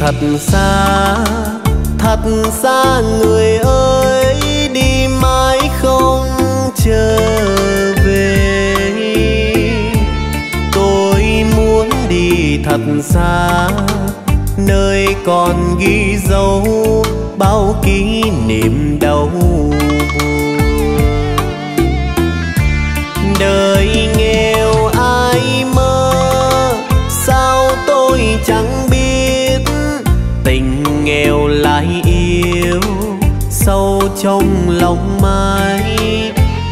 thật xa thật xa người ơi, đi mãi không trở về tôi muốn đi thật xa, nơi còn ghi dấu bao kỷ niệm đau buồn đời nghe. Nghèo lại yêu, sâu trong lòng mai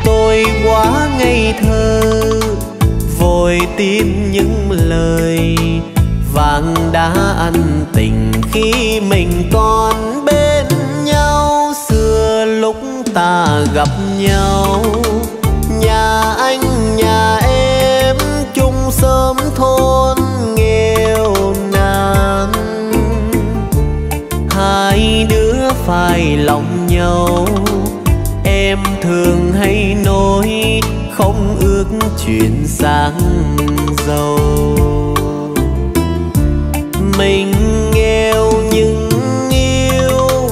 tôi quá ngây thơ, vội tin những lời vàng đã ăn tình khi mình còn bên nhau. Xưa lúc ta gặp nhau thường hay nói không ước chuyện sáng giàu. Mình nghèo nhưng yêu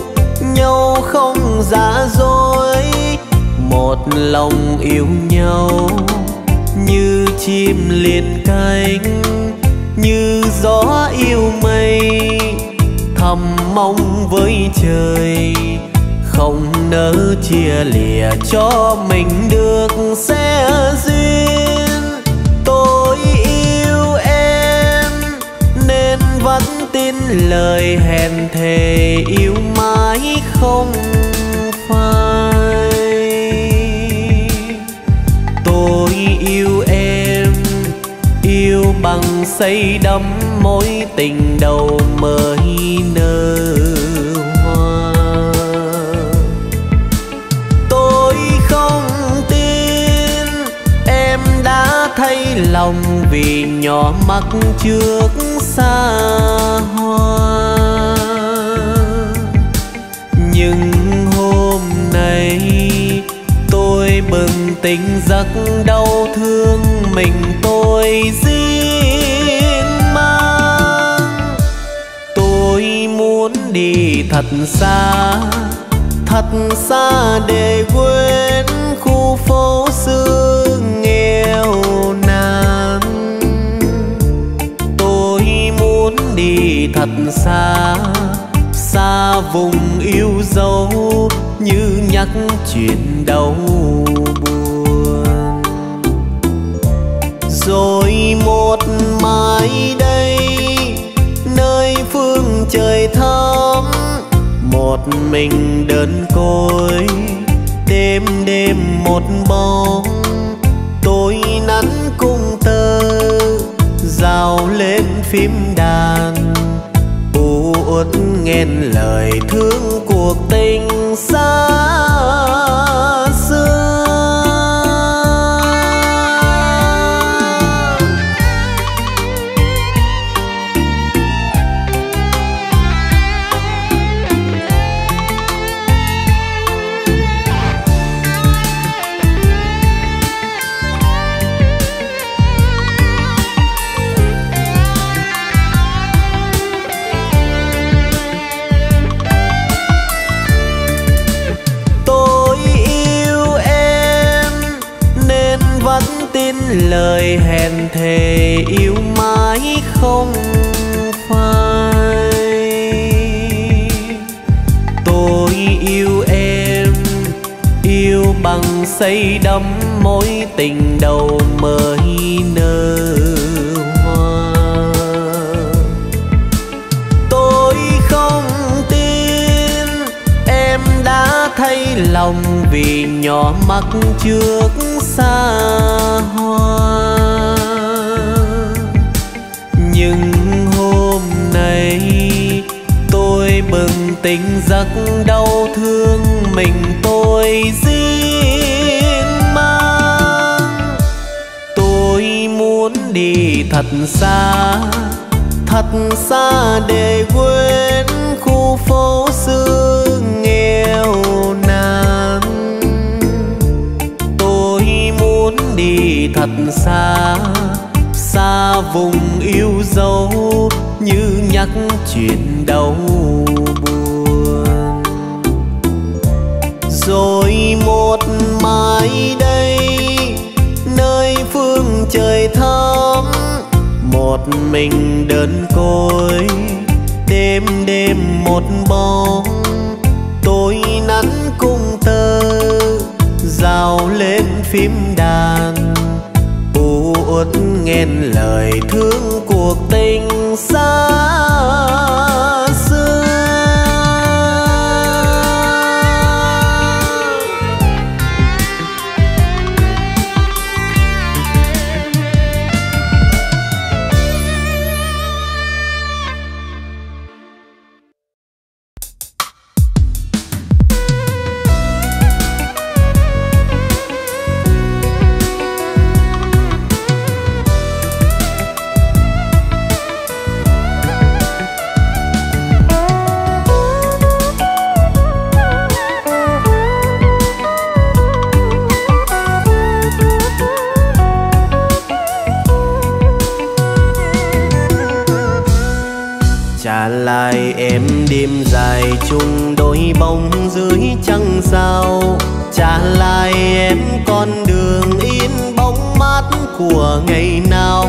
nhau không giả dối, một lòng yêu nhau như chim liền cánh, như gió yêu mây, thầm mong với trời không nỡ chia lìa cho mình được sẽ duyên. Tôi yêu em, nên vẫn tin lời hẹn thề yêu mãi không phai. Tôi yêu em, yêu bằng say đắm mối tình đầu mới lòng vì nhỏ mắt trước xa hoa. Nhưng hôm nay tôi bừng tỉnh giấc đau thương mình tôi riêng mang tôi muốn đi thật xa thật xa để quên khu phố xưa nghèo nàn thật xa xa vùng yêu dấu như nhắc chuyện đau buồn. Rồi một mai đây, nơi phương trời thắm, một mình đơn côi, đêm đêm một bóng, tôi nắn cung tơ, rào lên phím đàn nghe lời thương cuộc tình xa xa thật xa để quên khu phố xưa nghèo nàn. Tôi muốn đi thật xa xa vùng yêu dấu như nhắc chuyện đau buồn. Rồi một mai đây, nơi phương trời thắm một mình đơn côi. Đêm đêm một bóng, tôi nắn cung tơ, rào lên phím đàn. U uất nghe lời thương cuộc tình xa. chung đôi bóng dưới trăng sao? Trả lại em con đường in bóng mắt của ngày nào?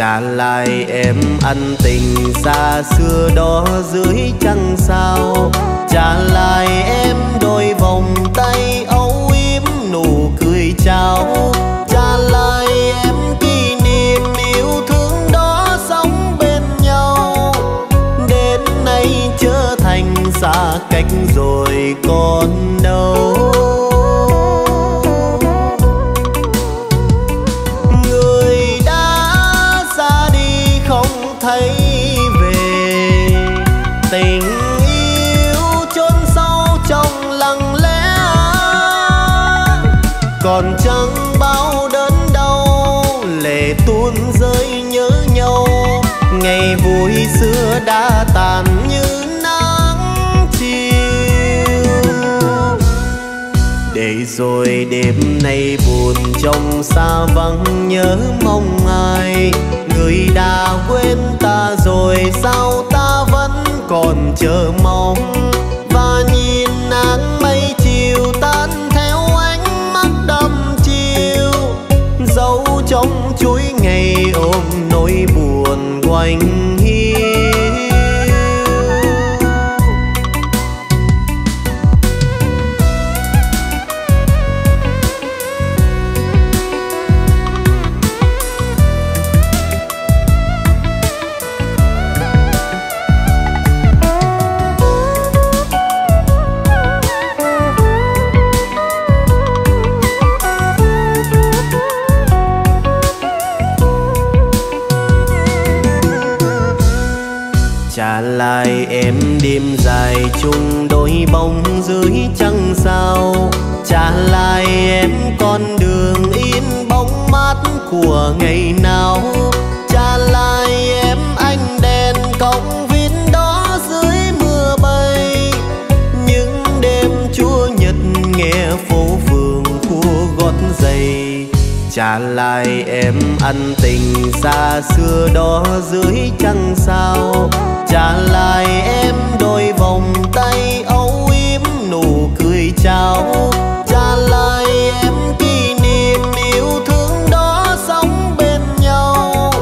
trả lại em ân tình xa xưa đó dưới trăng sao. Trả lại em đôi vòng tay âu yếm nụ cười chào. Trả lại em kỷ niệm yêu thương đó sống bên nhau. Đến nay trở thành xa cách rồi còn đâu. còn chẳng bao đớn đau, lệ tuôn rơi nhớ nhau. Ngày vui xưa đã tàn như nắng chiều. Để rồi đêm nay buồn trong xa vắng nhớ mong ai. Người đã quên ta rồi, sao ta vẫn còn chờ mong? quanh ân tình xa xưa đó dưới trăng sao? Trả lại em đôi vòng tay âu yếm nụ cười chào. Trả lại em kỷ niệm yêu thương đó sống bên nhau.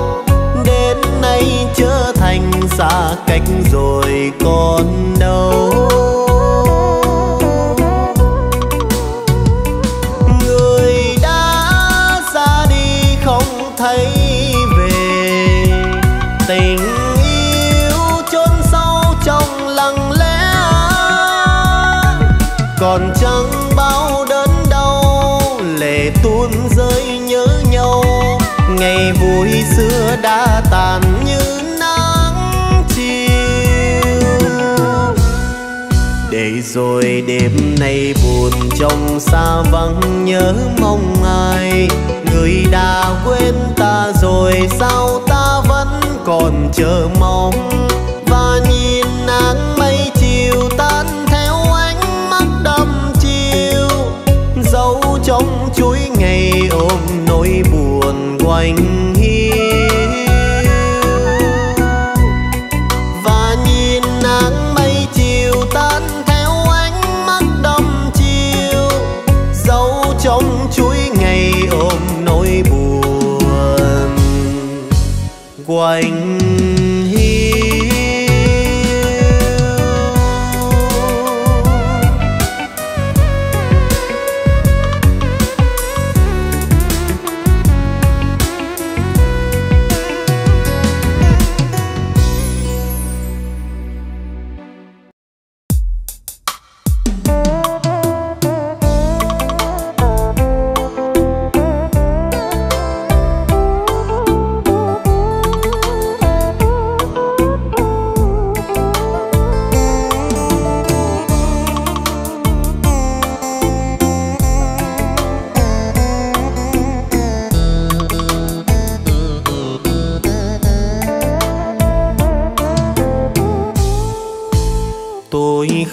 Đến nay trở thành xa cách rồi. đêm nay buồn trong xa vắng nhớ mong ai. Người đã quên ta rồi, sao ta vẫn còn chờ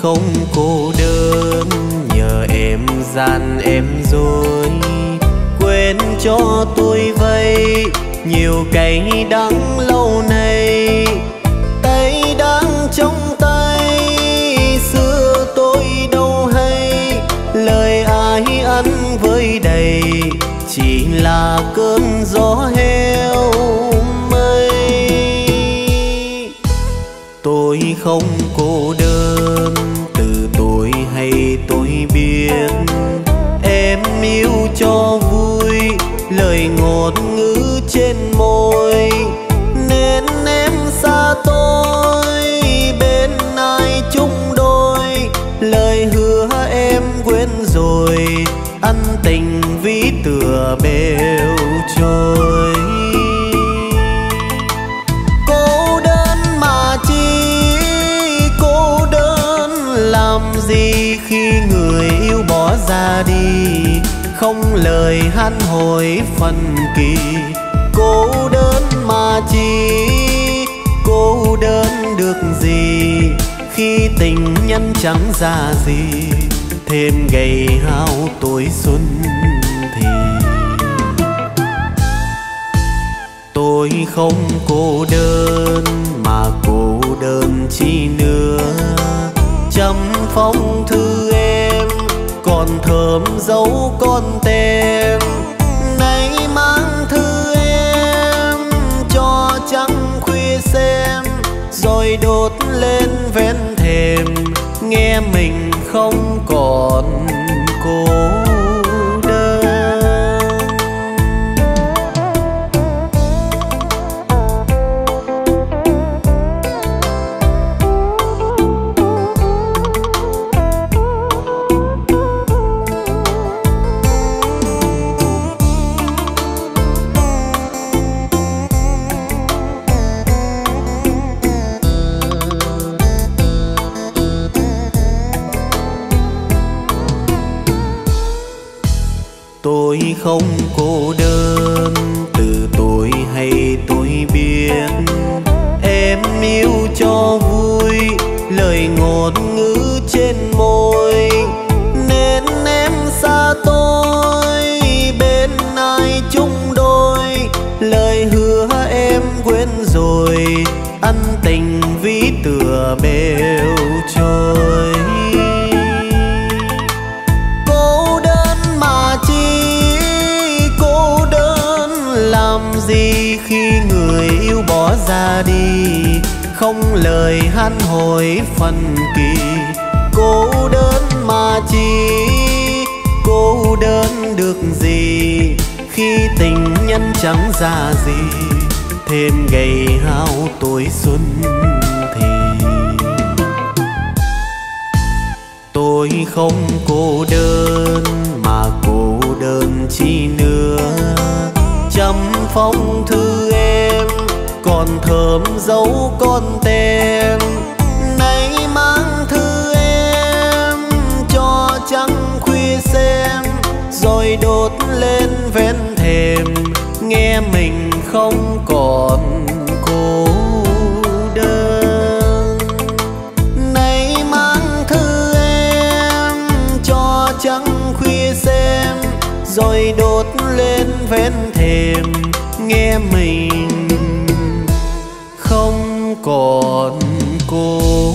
không cô đơn. Nhờ em gian em rồi quên cho tôi vây nhiều cay đắng lâu nay. Tay đang trong tay, xưa tôi đâu hay. Lời ai ăn với đầy, chỉ là cơn gió heo mây. Tôi không cô đơn. ngọt ngữ trên môi. không lời han hồi phần kỳ. Cô đơn mà chi, cô đơn được gì? Khi tình nhân chẳng ra gì, thêm gầy hao tuổi xuân thì. Tôi không cô đơn mà cô đơn chi nữa. Trăm phong thư còn thơm dấu con tem. Nay mang thư em, cho trăng khuya xem, rồi đốt lên ven thềm. Nghe mình không còn cô. lời ngôn ngữ trên môi, nên em xa tôi. Bên ai chung đôi, lời hứa em quên rồi. Ân tình ví tựa bêu trôi. Cô đơn mà chi, cô đơn làm gì khi người yêu bỏ ra đi? không lời han hồi phần kỳ. Cô đơn mà chi, cô đơn được gì? Khi tình nhân chẳng ra gì, thêm gầy hao tuổi xuân thì. Tôi không cô đơn mà cô đơn chi nữa. Chăm phong thư còn thơm dấu con tên nay mang thư em, cho trăng khuya xem. Rồi đốt lên ven thềm, nghe mình không còn cô đơn. Nay mang thư em, cho trăng khuya xem. Rồi đốt lên ven thềm, nghe mình còn cô.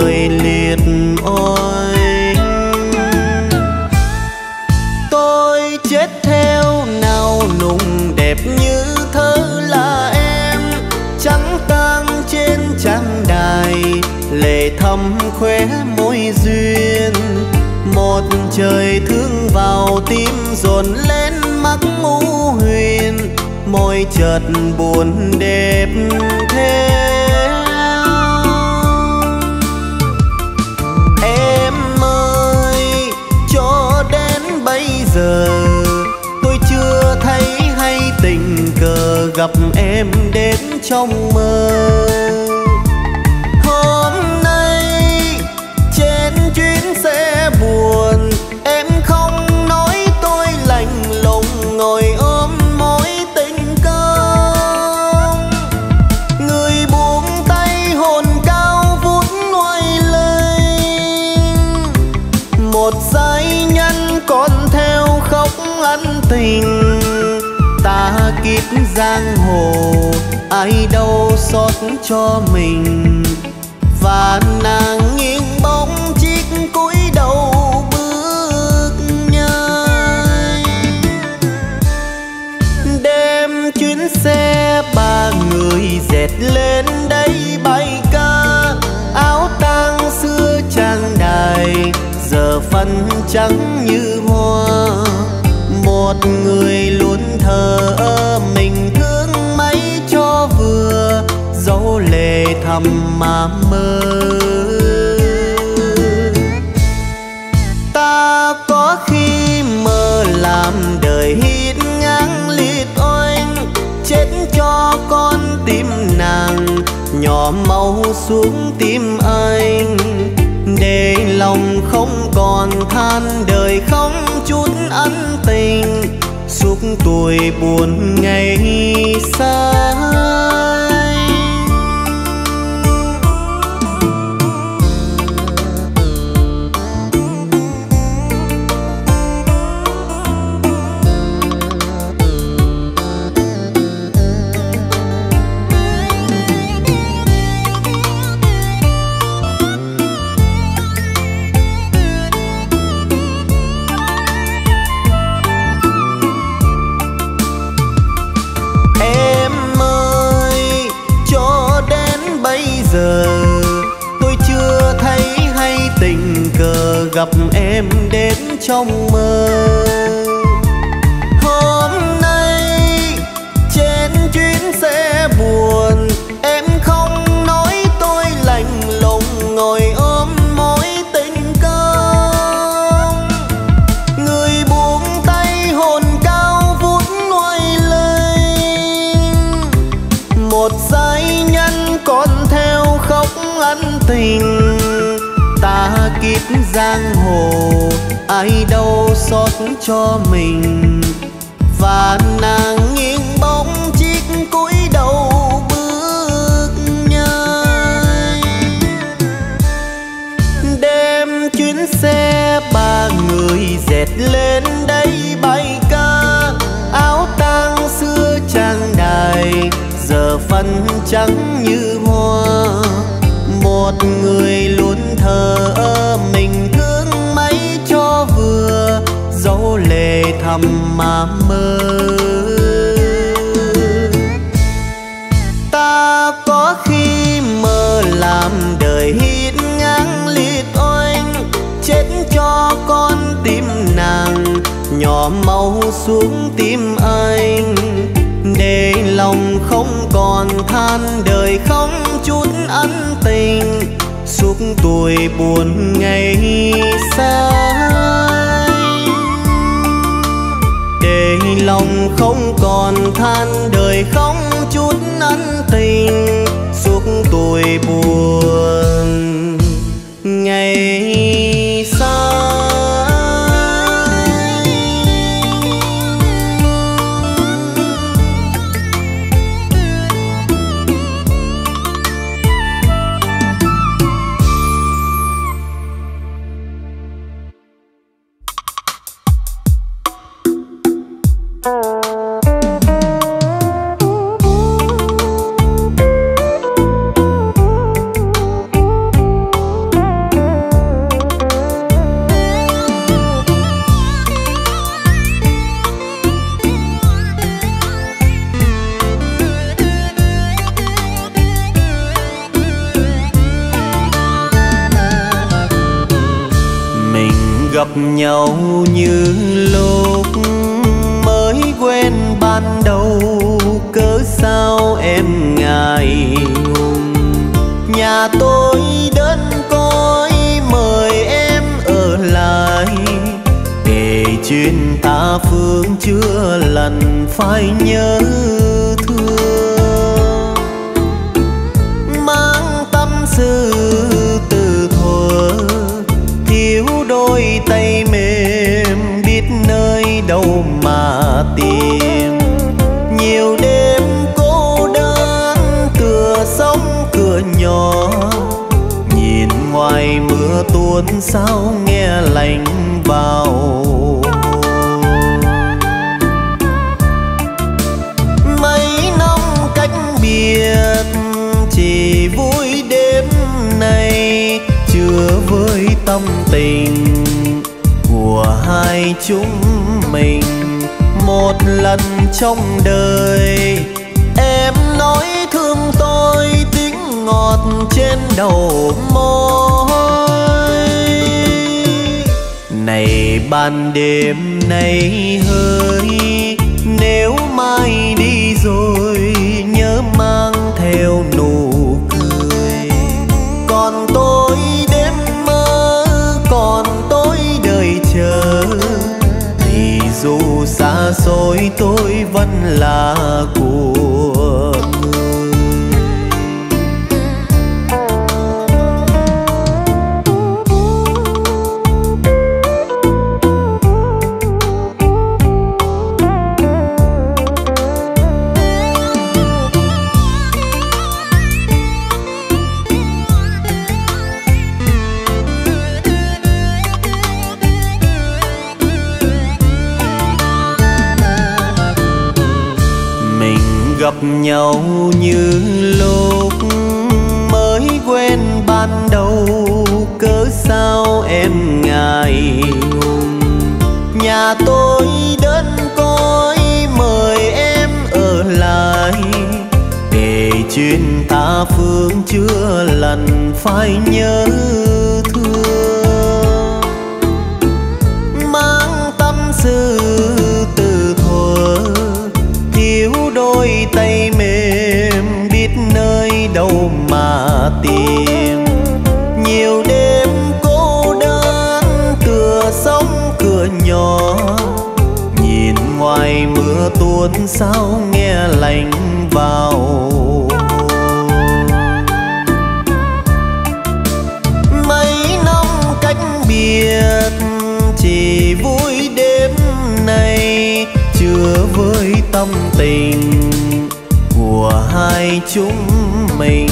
đời liệt ôi. Tôi chết theo nào nùng đẹp như thơ là em, trắng tang trên trang đài, lệ thầm khóe môi duyên. Một trời thương vào tim dồn lên mắt ngũ huyền, môi chợt buồn đẹp thêm. gặp em đến trong mơ. giang hồ ai đâu xót cho mình. Và nàng nghiêng bóng xuống tim anh. Để lòng không còn than đời không chút ân tình, suốt tuổi buồn ngày xa. trong mơ. cho mình. Nhỏ máu xuống tim anh. Để lòng không còn than, đời không chút ân tình. Suốt tuổi buồn ngày xa để lòng không còn than, đời không chút ân tình. Suốt tuổi buồn gặp nhau như lúc mới quen ban đầu. Cớ sao em ngại ngùng? Nhà tôi đơn côi mời em ở lại. Kể chuyện ta phương chưa lần phải nhớ buồn sao nghe lạnh vào mấy năm cách biệt, chỉ vui đêm nay, chưa với tâm tình của hai chúng mình. Một lần trong đời, em nói thương tôi tiếng ngọt trên đầu môi. Ban đêm nay hơi, nếu mai đi rồi nhớ mang theo nụ cười. Còn tôi đêm mơ, còn tôi đợi chờ. Thì dù xa xôi, tôi vẫn là của nhau như lúc mới quen ban đầu. Cớ sao em ngại ngùng? Nhà tôi đơn côi mời em ở lại. Kể chuyện ta phương chưa lần phải nhớ mưa sao nghe lành vào. Mấy năm cách biệt, chỉ vui đêm nay, chưa với tâm tình của hai chúng mình.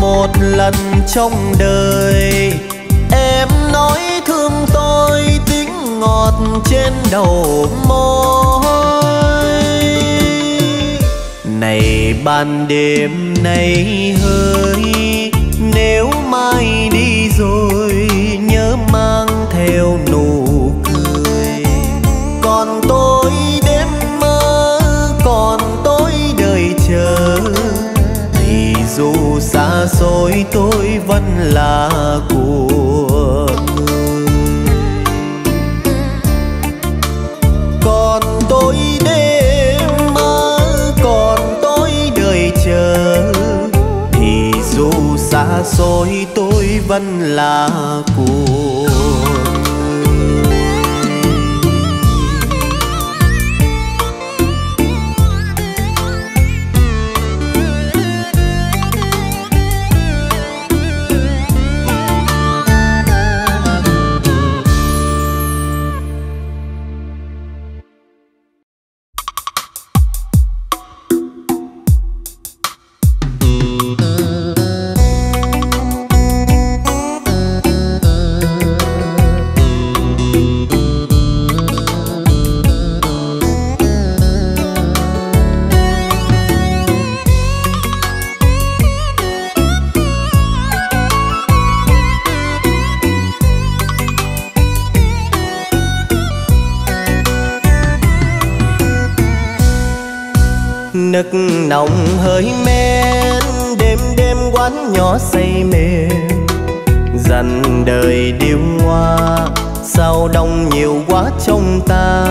Một lần trong đời, em nói thương tôi, tiếng ngọt trên đầu môi. Này ban đêm nay hơi. Nếu mai đi rồi, nhớ mang theo nụ cười. Còn tôi đêm mơ, còn tôi đợi chờ. Thì dù xa xôi, tôi vẫn là của nhiều quá trong ta.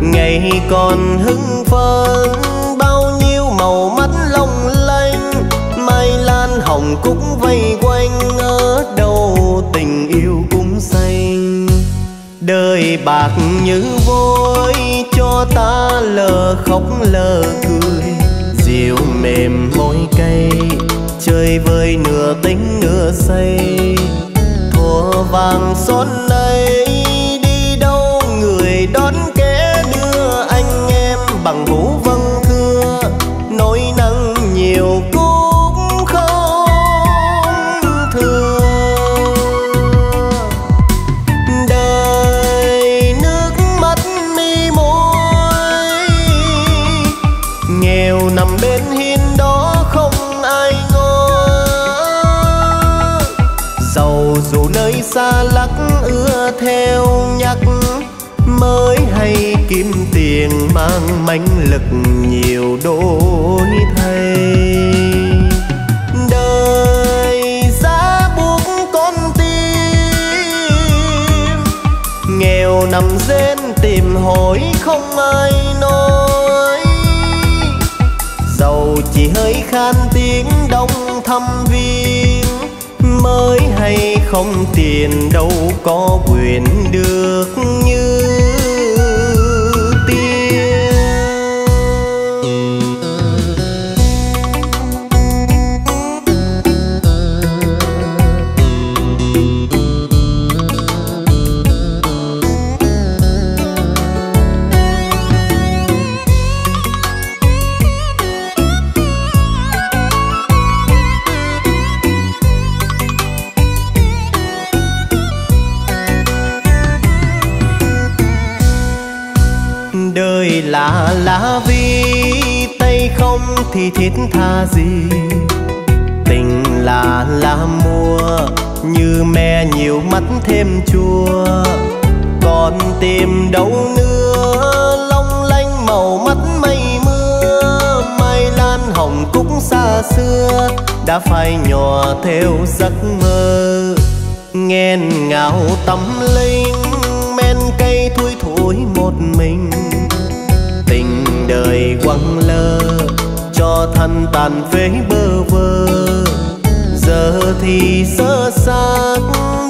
Ngày còn hưng phấn, bao nhiêu màu mắt long lanh. Mai lan hồng cúc vây quanh ở đâu tình yêu cũng xanh. Đời bạc như vôi, cho ta lờ khóc lờ cười. Dịu mềm môi cây chơi vơi nửa tính nửa say. Thua vàng son kiếm tiền mang mánh lực nhiều đổi thay đời giá buộc con tim, nghèo nằm rên tìm hỏi không ai nói. Giàu chỉ hơi khan tiếng đông thăm viên mới hay không tiền đâu có quyền được là gì? Tình là lá mua, như me nhiều mắt thêm chua. Còn tìm đâu nữa, long lanh màu mắt mây mưa. Mai lan hồng cúc xa xưa, đã phai nhỏ theo giấc mơ. Nghẹn ngào tâm linh, men cây thui thối một mình. Tình đời quăng thân tàn phế bơ vơ. Giờ thì sơ xác,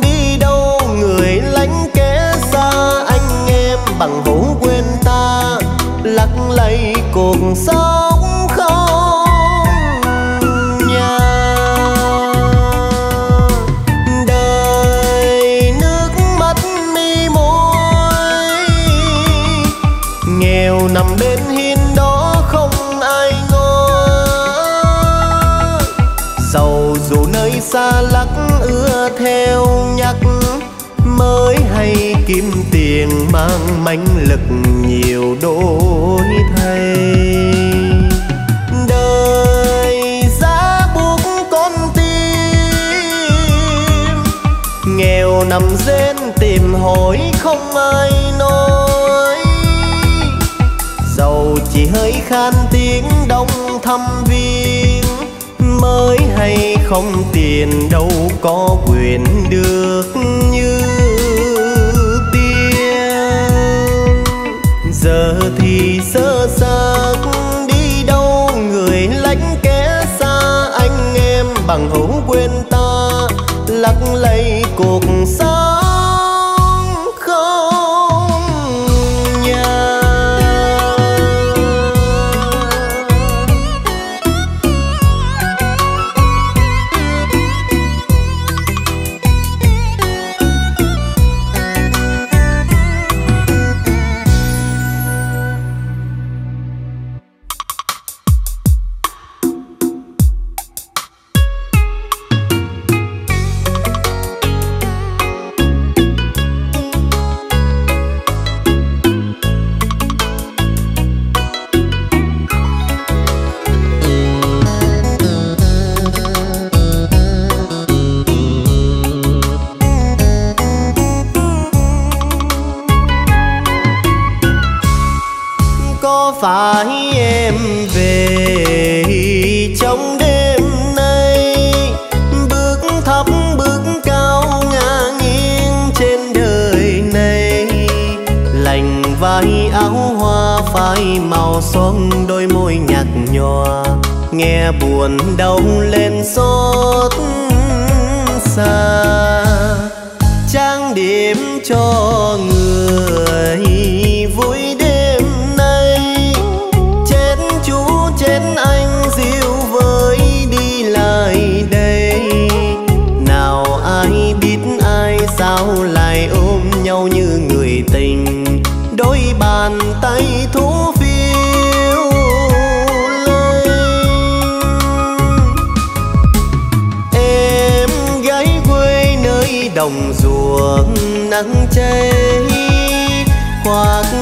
đi đâu người lánh kẻ xa. Anh em bằng hữu quên ta, lắc lay cuộc sống. Xa lắc ưa theo nhắc, mới hay kiếm tiền mang mãnh lực nhiều đổi thay. Đời giá buộc con tim, nghèo nằm rên tìm hỏi không ai nói. Giàu chỉ hơi khan tiếng đông thăm viên mới hay không tiền đâu có quyền được.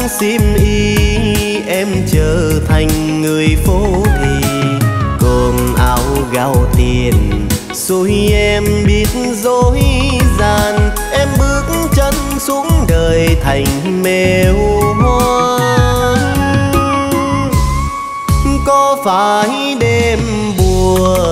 xiêm y, em trở thành người phố thị. Cơm áo gạo tiền xui em biết dối gian. Em bước chân xuống đời thành mèo hoang. Có phải đêm buồn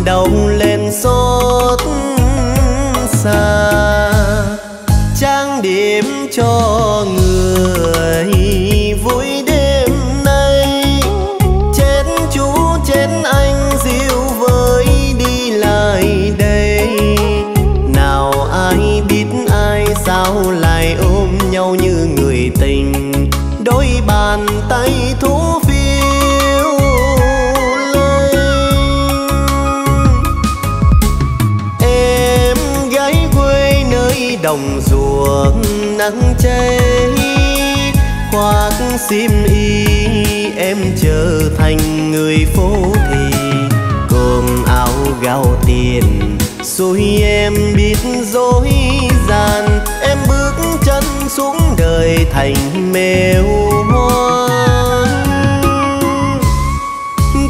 tình đầu lên xót xa. Trang điểm cho đồng ruộng nắng cháy, khoác sim y, em trở thành người phố thì cơm áo gạo tiền rồi em biết dối gian. Em bước chân xuống đời thành mèo hoang.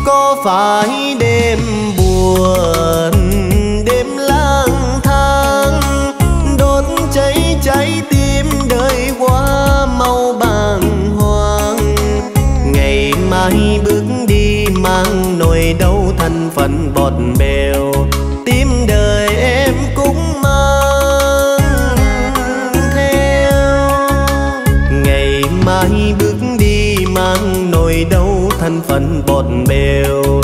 Có phải đêm buồn anh bước đi mang nỗi đau thành phần bọt bèo tim đời em cũng mang theo. Ngày mai bước đi mang nỗi đau thành phần bọt bèo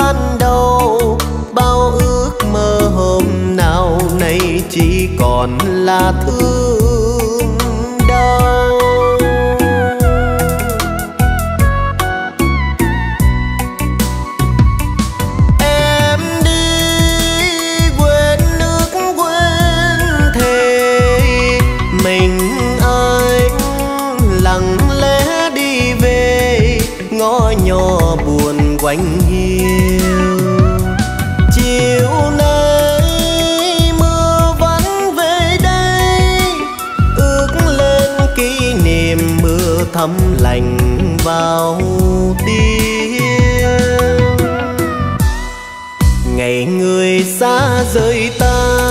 ban đầu bao ước mơ hôm nào nay chỉ còn là thương lành vào tim. Ngày người xa rời ta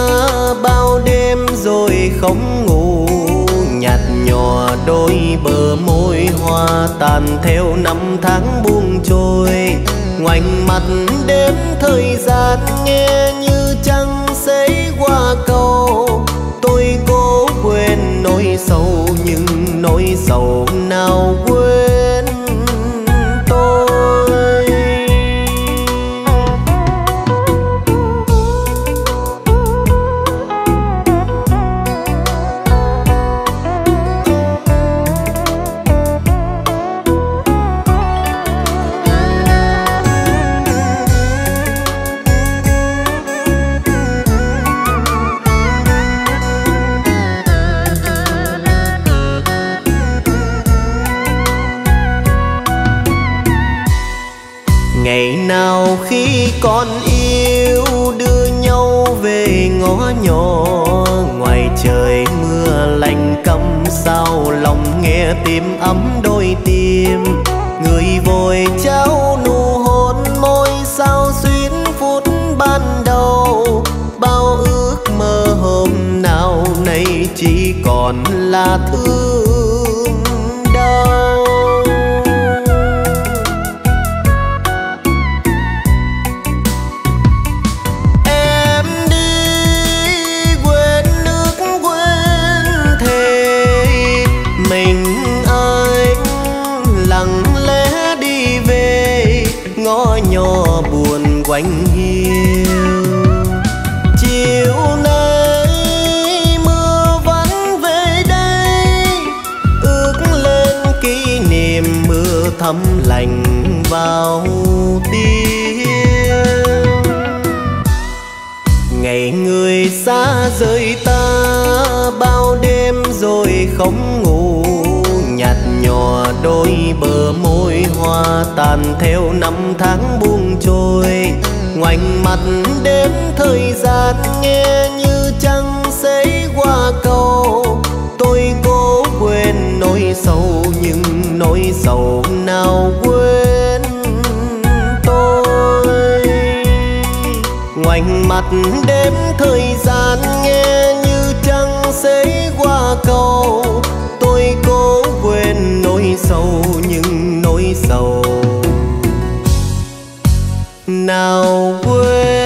bao đêm rồi không ngủ, nhạt nhòa đôi bờ môi hoa tàn theo năm tháng buông trôi. Ngoảnh mặt đếm thời gian nghe như trăng xế qua cầu sâu nhưng nỗi sầu nào quên. Là thương thấm lành vào tim. Ngày người xa rời ta bao đêm rồi không ngủ, nhạt nhòa đôi bờ môi hoa tàn theo năm tháng buông trôi. Ngoảnh mặt đến thời gian nghe như trăng xế qua cầu, tôi cố quên nỗi sầu nhưng nỗi sầu nào quên tôi ngoảnh mặt đếm thời gian nghe như trăng xế qua cầu tôi cố quên nỗi sầu, nhưng nỗi sầu nào quên.